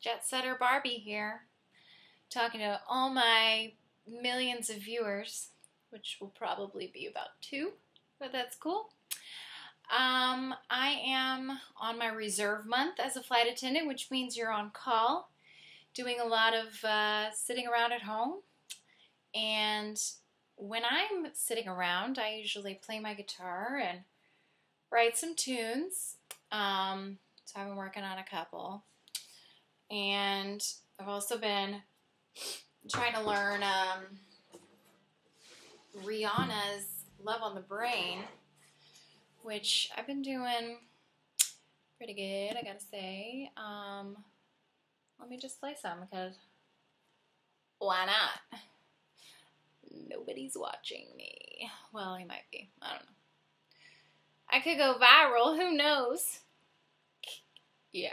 Jet Setter Barbie here, talking to all my millions of viewers, which will probably be about two, but that's cool. Um, I am on my reserve month as a flight attendant, which means you're on call, doing a lot of uh, sitting around at home. And when I'm sitting around, I usually play my guitar and write some tunes. Um, so I've been working on a couple. And I've also been trying to learn um, Rihanna's Love on the Brain, which I've been doing pretty good, I gotta say. Um, let me just play some because why not? Nobody's watching me. Well, he might be. I don't know. I could go viral. Who knows? yeah.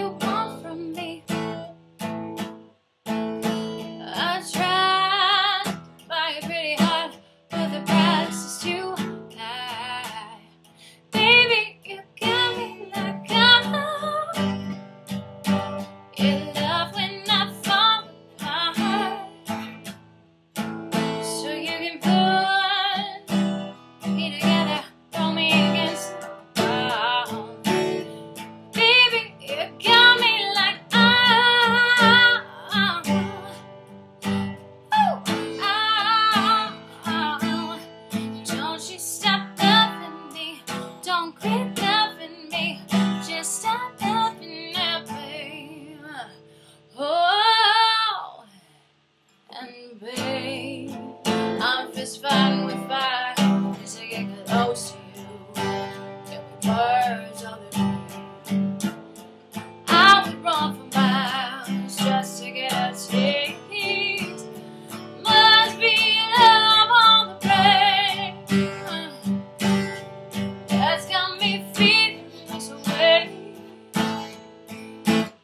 don't quit loving me, just stop loving me, babe. Oh, and babe, I'm fist fighting with fire as I get close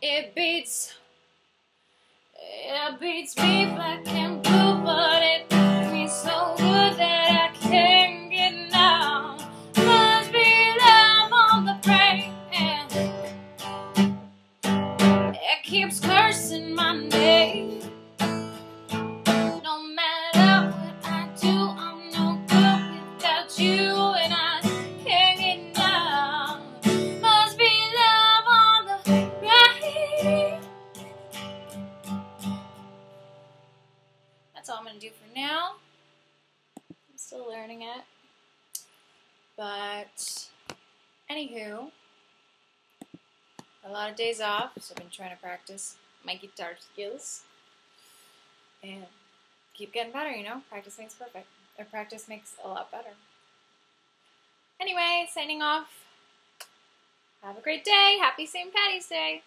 It beats. It beats me black and blue, but it me so good that I can't get enough. Must be love on the brain. It keeps cursing my name. Do for now. I'm still learning it. But, anywho, a lot of days off, so I've been trying to practice my guitar skills. And keep getting better, you know? Practice makes perfect. Or practice makes a lot better. Anyway, signing off. Have a great day. Happy St. Patty's Day.